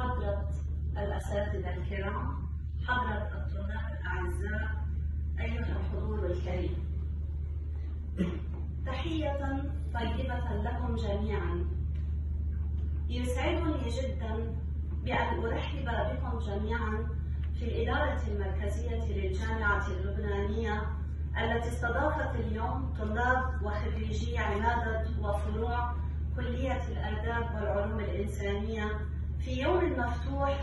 حضرة الأساتذة الكرام حضرة الطلاب الأعزاء أيها الحضور الكريم. تحية طيبة لكم جميعا. يسعدني جدا بأن أرحب بكم جميعا في الإدارة المركزية للجامعة اللبنانية التي استضافت اليوم طلاب وخريجي عمادة وفروع كلية الآداب والعلوم الإنسانية في يوم مفتوح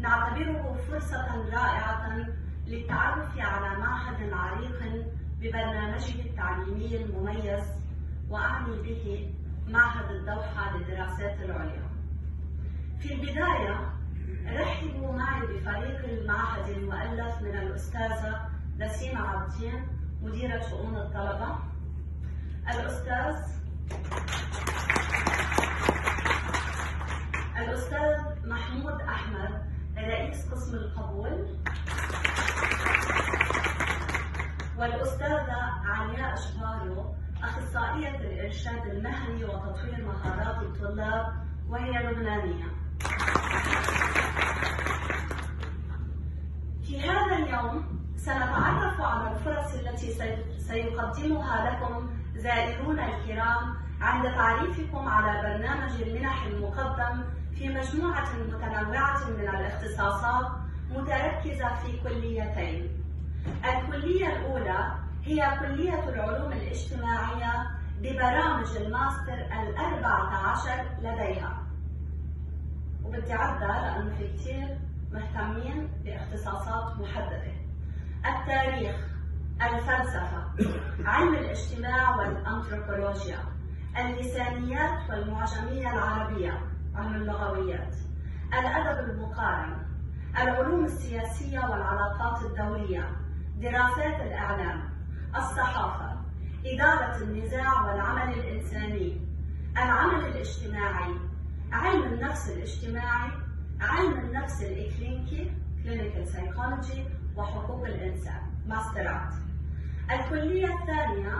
نعتبره فرصة رائعة للتعرف على معهد عريق ببرنامجه التعليمي المميز وأعني به معهد الدوحة للدراسات العليا. في البداية رحبوا معي بفريق المعهد المؤلف من الأستاذة نسيمة عبدين مديرة شؤون الطلبة الأستاذ الأستاذ محمود أحمد رئيس قسم القبول والأستاذة علياء شبارو أخصائية الإرشاد المهني وتطوير مهارات الطلاب وهي لبنانية. في هذا اليوم سنتعرف على الفرص التي سيقدمها لكم زائرون الكرام عند تعريفكم على برنامج المنح المقدم في مجموعة متنوعة من الاختصاصات متركزة في كليتين. الكلية الأولى هي كلية العلوم الاجتماعية ببرامج الماستر الأربعة عشر لديها. وبدي أعدها لأنه في كثير مهتمين باختصاصات محددة. التاريخ، الفلسفة، علم الاجتماع والأنثروبولوجيا، اللسانيات والمعجمية العربية، علم اللغويات، الأدب المقارن، العلوم السياسية والعلاقات الدولية، دراسات الإعلام، الصحافة، إدارة النزاع والعمل الإنساني، العمل الاجتماعي، علم النفس الاجتماعي، علم النفس الإكلينيكي clinical psychology وحقوق الإنسان ماسترات. الكلية الثانية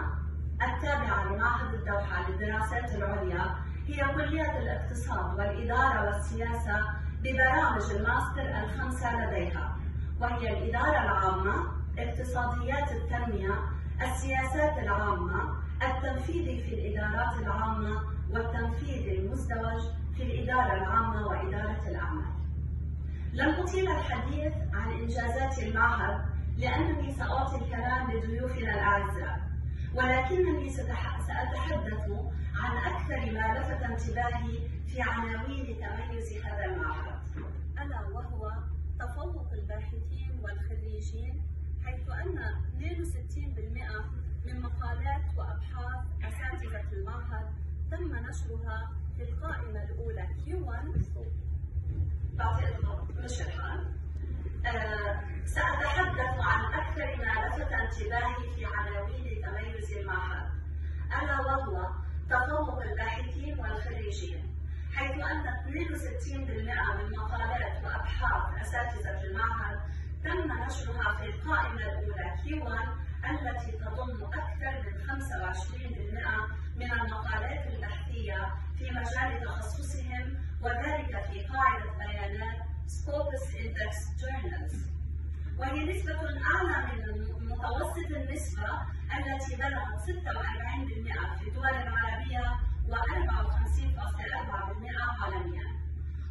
التابعة لمعهد الدوحة للدراسات العليا هي كلية الاقتصاد والإدارة والسياسة ببرامج الماستر الخمسة لديها وهي الإدارة العامة اقتصاديات التنمية السياسات العامة التنفيذ في الإدارات العامة والتنفيذ المزدوج في الإدارة العامة وإدارة الأعمال. لن أطيل الحديث عن إنجازات المعهد لأنني سأعطي الكلام لضيوفنا الأعزاء ولكنني سأتحدث عن أكثر ما لفت انتباهي في عناوين تميز هذا المعهد ألا وهو تفوق الباحثين والخريجين حيث أن 62% من مقالات وأبحاث أساتذة المعهد تم نشرها في القائمة الأولى Q1 بعطي مش الحال آه سأتحدث عن أكثر ما لفت انتباهي في عناوين تميز المعهد. ألا وهو تفوق الباحثين والخريجين حيث أن 62% من مقالات وأبحاث أساتذة المعهد تم نشرها في القائمة الأولى Q1 التي تضم أكثر من 25% من المقالات البحثية في مجال تخصصهم وذلك في قاعدة بيانات Scopus Index Journals. وهي نسبة أعلى من متوسط النسبة التي بلغت 46% في الدول العربية و54.4% عالميا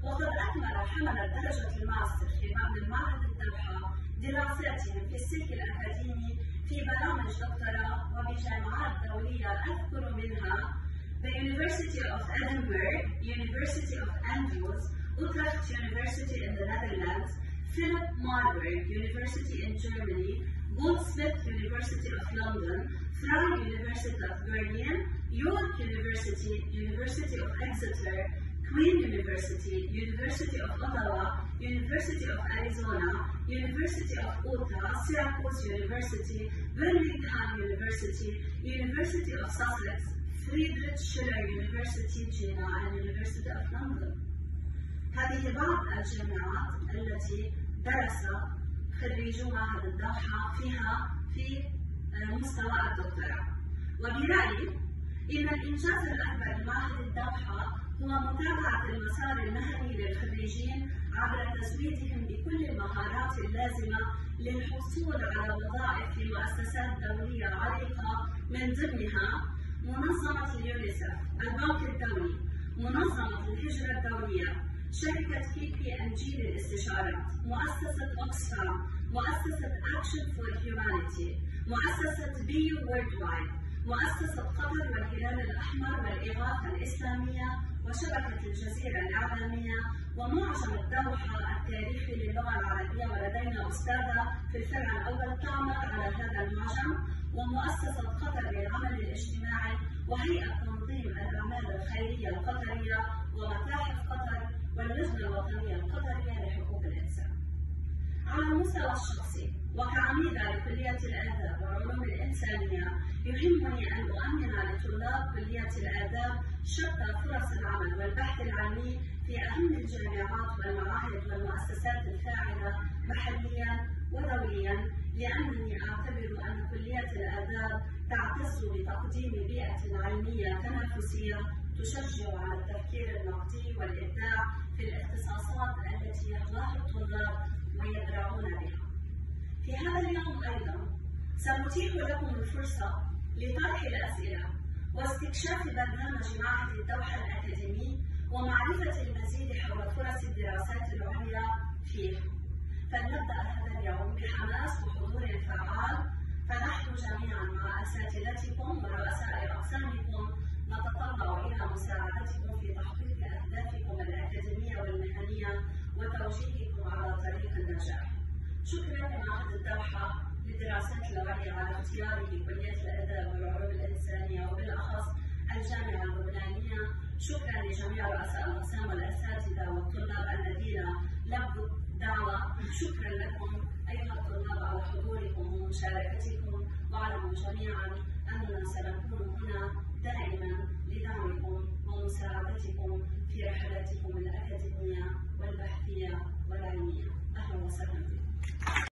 وقد أكمل حملة درجة الماستر في معهد الدوحة دراساتهم في السلك الأكاديمي في برامج دكتوراه وبجامعات دولية أذكر منها the University of Edinburgh, University of Andrews, Utrecht University in the Netherlands, Philip Marburg University in Germany, Goldsmith London, Frye University of Berlin, York University, University of Exeter, Queen University, University of Ottawa, University of Arizona, University of Utah, Syracuse University, Birmingham University, University of Sussex, Friedrich Schiller University, Jena, and University of London. هذه بعض الجامعات التي درس خريجو معهد الدوحة فيها في مستوى الدكتوراه. وبرأيي إن الإنجاز الأكبر لمعهد الدوحة هو متابعة المسار المهني للخريجين عبر تزويدهم بكل المهارات اللازمة للحصول على وظائف في مؤسسات دولية عريقة من ضمنها منظمة اليونيسف، البنك الدولي، منظمة الهجرة الدولية، شركة KPMG للاستشارات، مؤسسة Oxfam، مؤسسة Action For Humanity، مؤسسة بيو Worldwide، مؤسسة قطر والهلال الأحمر والإغاثة الإسلامية وشبكة الجزيرة الإعلامية ومعجم الدوحة التاريخي للغة العربية. ولدينا أستاذة في الفرع الأول تعمل على هذا المعجم ومؤسسة قطر للعمل الاجتماعي وهيئة تنظيم الأعمال الخيرية القطرية ومتاحف قطر واللجنة الوطنية القطرية لحقوق الإنسان. على المستوى الشخصي وكعميدة لكلية الآداب والعلوم الإنسانية. يهمني أن أؤمن لطلاب كلية الآداب شتى فرص العمل والبحث العلمي في أهم الجامعات والمعاهد والمؤسسات الفاعلة محليا ودوليا لأنني أعتبر أن كلية الآداب تعتز بتقديم بيئة علمية تنافسية تشجع على التفكير النقدي والإبداع في الاختصاصات التي يهواها الطلاب ويدرعون بها. في هذا اليوم أيضا سنتيح لكم الفرصة لطرح الأسئلة واستكشاف برنامج معهد الدوحة الأكاديمي ومعرفة المزيد حول فرص الدراسات العليا فيه. فلنبدأ هذا اليوم بحماس وحضور فعال فنحن جميعا مع أساتذتكم ورؤساء أقسامكم نتطلع إلى مساعدتكم في تحقيق أهدافكم الأكاديمية والمهنية وتوجيهكم على طريق النجاح. شكرا لمعهد الدوحة للدراسات العليا على اختياره كلية الأدب والعلوم الإنسانية وبالأخص الجامعة اللبنانية شكرا لجميع رؤساء الأقسام والأساتذة والطلاب الذين لبوا الدعوة شكرا لكم أيها الطلاب على حضوركم ومشاركتكم. واعلموا جميعا أننا سنكون هنا دائما لدعمكم ومساعدتكم في رحلاتكم الأكاديمية والبحثية والعلمية. أهلا وسهلا. بكم